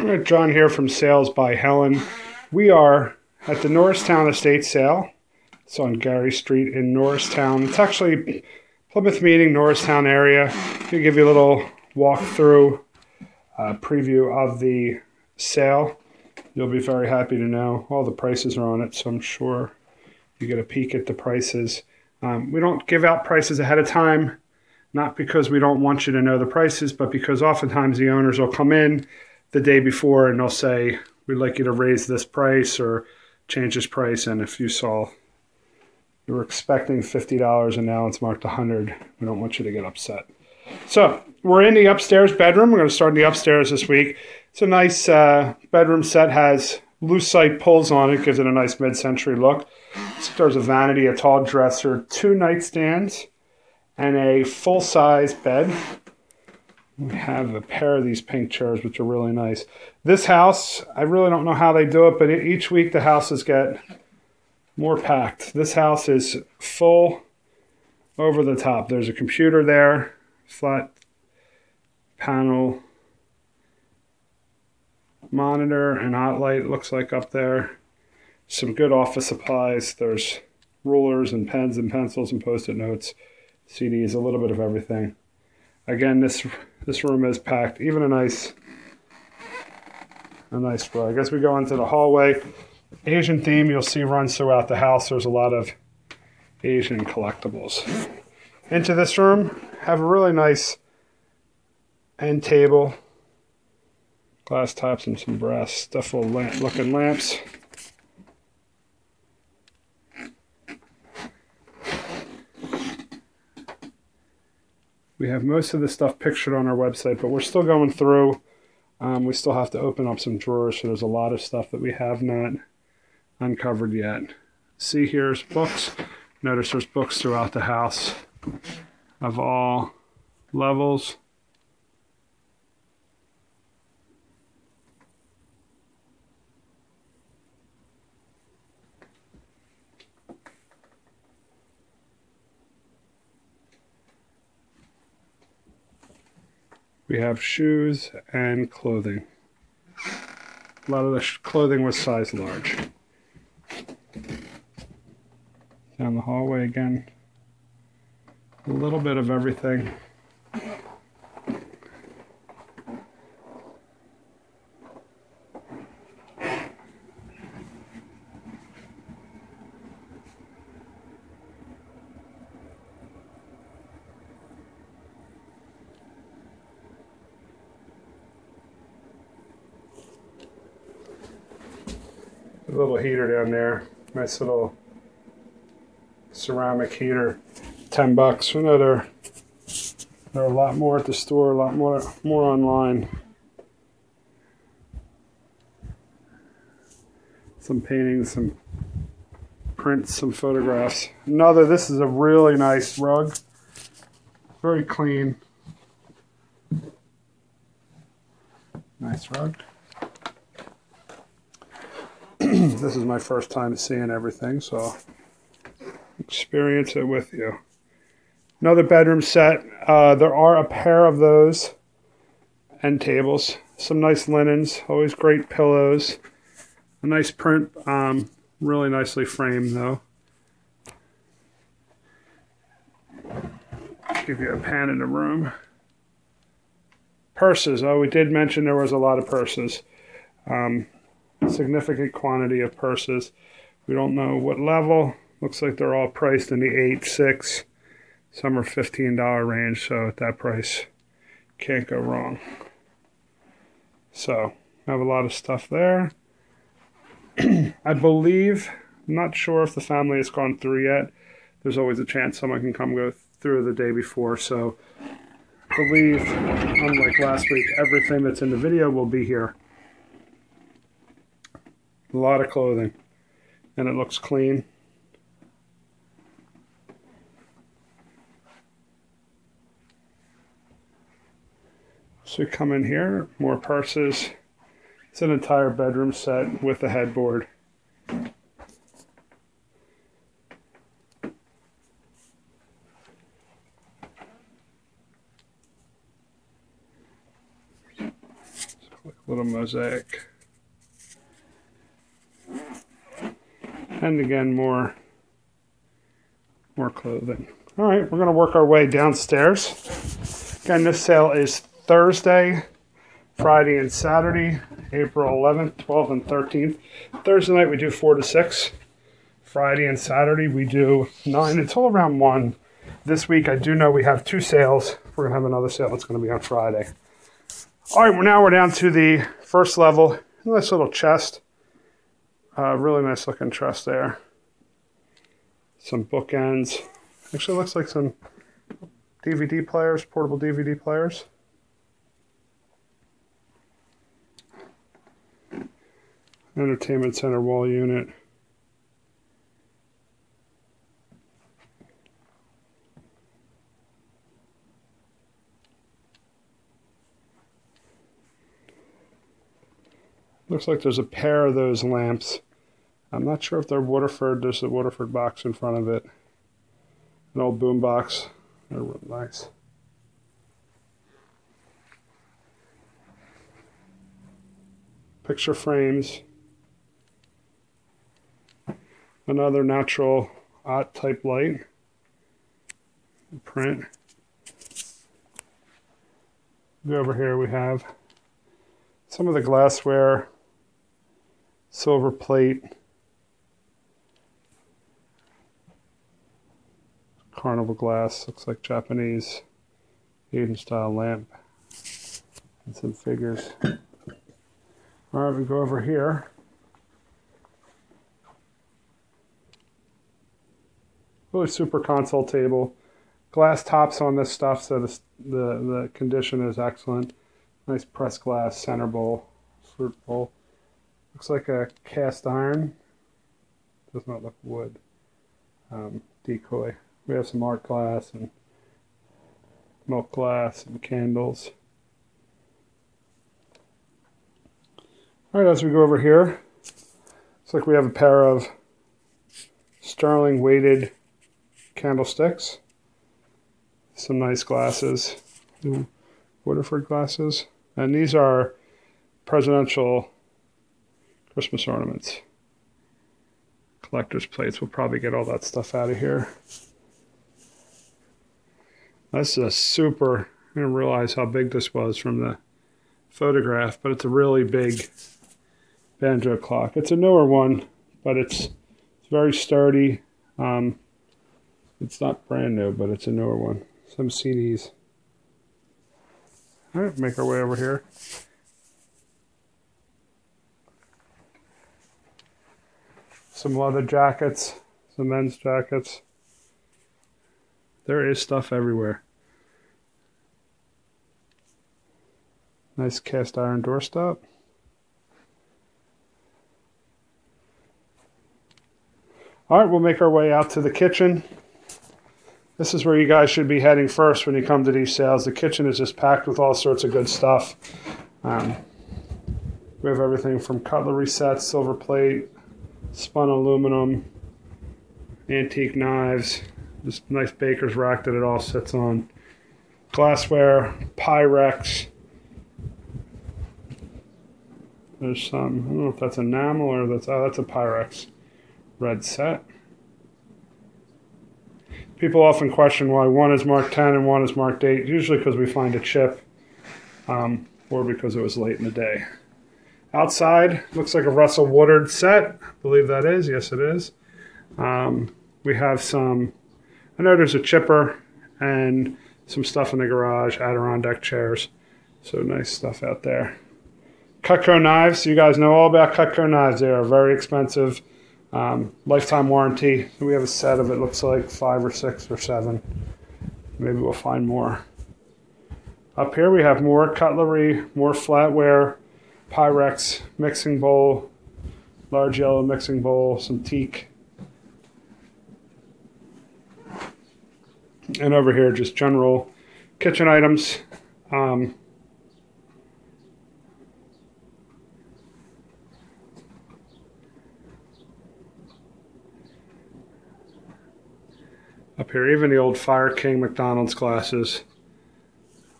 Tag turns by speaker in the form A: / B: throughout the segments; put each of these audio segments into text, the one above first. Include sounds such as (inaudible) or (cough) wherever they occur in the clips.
A: John here from Sales by Helen. We are at the Norristown Estate Sale. It's on Gary Street in Norristown. It's actually Plymouth Meeting, Norristown area. I'll give you a little walkthrough uh, preview of the sale. You'll be very happy to know all the prices are on it, so I'm sure you get a peek at the prices. Um, we don't give out prices ahead of time, not because we don't want you to know the prices, but because oftentimes the owners will come in the day before and they'll say, We'd like you to raise this price or change this price. And if you saw you were expecting $50 and now it's marked 100 we don't want you to get upset. So we're in the upstairs bedroom. We're going to start in the upstairs this week. It's a nice uh, bedroom set, has lucite pulls on it, gives it a nice mid-century look. So there's a vanity, a tall dresser, two nightstands, and a full-size bed. We have a pair of these pink chairs, which are really nice. This house, I really don't know how they do it, but each week the houses get more packed. This house is full over the top. There's a computer there, flat panel monitor and hot light looks like up there. Some good office supplies. There's rulers and pens and pencils and post-it notes, CDs, a little bit of everything. Again, this this room is packed. Even a nice a nice rug. As we go into the hallway, Asian theme you'll see runs throughout the house. There's a lot of Asian collectibles. Into this room, have a really nice end table, glass tops and some brass lamp looking lamps. We have most of the stuff pictured on our website, but we're still going through. Um, we still have to open up some drawers, so there's a lot of stuff that we have not uncovered yet. See here's books. Notice there's books throughout the house of all levels. We have shoes and clothing. A lot of the clothing was size large. Down the hallway again. A little bit of everything. A little heater down there. Nice little ceramic heater. 10 bucks. I know there, there are a lot more at the store, a lot more, more online. Some paintings, some prints, some photographs. Another, this is a really nice rug. Very clean. Nice rug. (clears throat) this is my first time seeing everything, so experience it with you. Another bedroom set. Uh, there are a pair of those end tables. Some nice linens. Always great pillows. A nice print. Um, really nicely framed, though. Give you a pan in the room. Purses. Oh, we did mention there was a lot of purses. Um, significant quantity of purses. We don't know what level. Looks like they're all priced in the 8, 6, some are $15 range, so at that price, can't go wrong. So, I have a lot of stuff there. (clears throat) I believe, I'm not sure if the family has gone through yet. There's always a chance someone can come go through the day before, so I believe, unlike last week, everything that's in the video will be here. A lot of clothing. And it looks clean. So we come in here, more purses. It's an entire bedroom set with a headboard. Little mosaic. And again, more, more clothing. All right, we're going to work our way downstairs. Again, this sale is Thursday, Friday, and Saturday, April 11th, 12th, and 13th. Thursday night we do 4 to 6. Friday and Saturday we do 9 until around 1. This week I do know we have two sales. We're going to have another sale that's going to be on Friday. All right, well, now we're down to the first level. Nice little chest. Uh, really nice looking chest there. Some bookends. Actually looks like some DVD players, portable DVD players. Entertainment center wall unit. Looks like there's a pair of those lamps. I'm not sure if they're Waterford. There's a Waterford box in front of it. An old boom box. They're nice. Picture frames. Another natural art type light. Print. Over here we have some of the glassware silver plate, carnival glass, looks like Japanese Asian style lamp, and some figures. All right, we go over here. Really super console table. Glass tops on this stuff, so the, the, the condition is excellent. Nice pressed glass center bowl, fruit bowl. Looks like a cast iron. Does not look wood. Um, decoy. We have some art glass and milk glass and candles. All right, as we go over here, looks like we have a pair of sterling weighted candlesticks. Some nice glasses, Waterford glasses. And these are presidential Christmas ornaments. Collector's plates. We'll probably get all that stuff out of here. This is a super, I didn't realize how big this was from the photograph, but it's a really big banjo clock. It's a newer one, but it's, it's very sturdy. Um, it's not brand new, but it's a newer one. Some CDs. All right, make our way over here. Some leather jackets, some men's jackets. There is stuff everywhere. Nice cast iron doorstop. All right, we'll make our way out to the kitchen. This is where you guys should be heading first when you come to these sales. The kitchen is just packed with all sorts of good stuff. Um, we have everything from cutlery sets, silver plate, spun aluminum, antique knives, this nice baker's rack that it all sits on, glassware, Pyrex. There's some, I don't know if that's enamel or that's, oh, that's a Pyrex red set. People often question why one is marked 10 and one is marked 8, usually because we find a chip um, or because it was late in the day. Outside, looks like a Russell Woodard set. I believe that is. Yes, it is. Um, we have some, I know there's a chipper and some stuff in the garage, Adirondack chairs. So nice stuff out there. Cutco knives. You guys know all about Cutco knives. They are very expensive. Um, lifetime warranty. We have a set of it. Looks like five or six or seven. Maybe we'll find more. Up here we have more cutlery, more flatware, Pyrex mixing bowl, large yellow mixing bowl, some teak. And over here, just general kitchen items. Um, up here, even the old Fire King McDonald's glasses,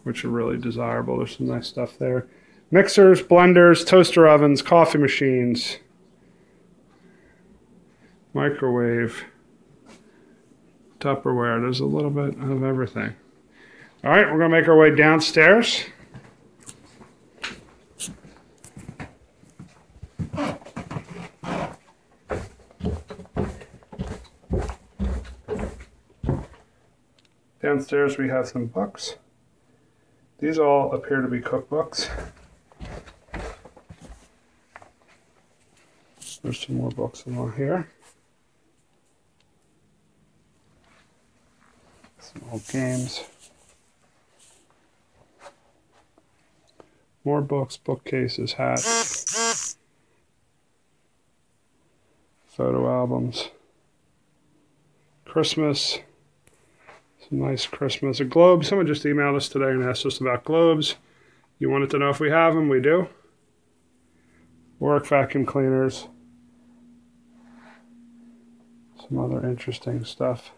A: which are really desirable. There's some nice stuff there. Mixers, blenders, toaster ovens, coffee machines, microwave, Tupperware. There's a little bit of everything. All right, we're going to make our way downstairs. Downstairs we have some books. These all appear to be cookbooks. There's some more books along here. Some old games. More books, bookcases, hats, photo albums, Christmas, some nice Christmas. A globe. Someone just emailed us today and asked us about globes. You wanted to know if we have them? We do. Work vacuum cleaners. Some other interesting stuff.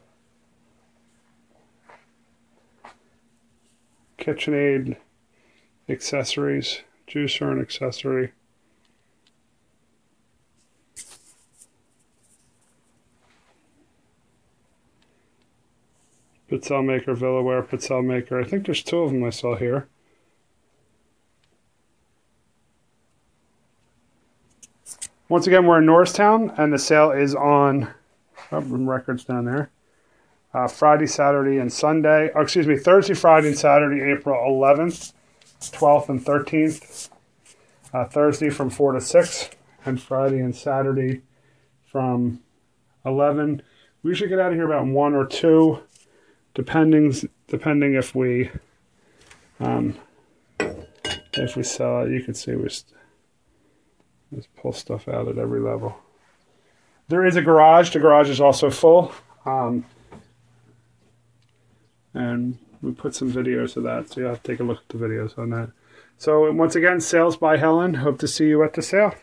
A: KitchenAid accessories, juicer and accessory. Pizzelle Maker, Villaware, Pizzelle Maker. I think there's two of them I saw here. Once again, we're in Norristown, and the sale is on oh, records down there. Uh, Friday, Saturday, and Sunday. Oh, excuse me, Thursday, Friday, and Saturday, April 11th, 12th, and 13th. Uh, Thursday from 4 to 6, and Friday and Saturday from 11. We usually get out of here about 1 or 2, depending, depending if we um, if we sell it. You can see we just pull stuff out at every level. There is a garage. The garage is also full. Um, and we put some videos of that, so you have to take a look at the videos on that. So once again, sales by Helen. Hope to see you at the sale.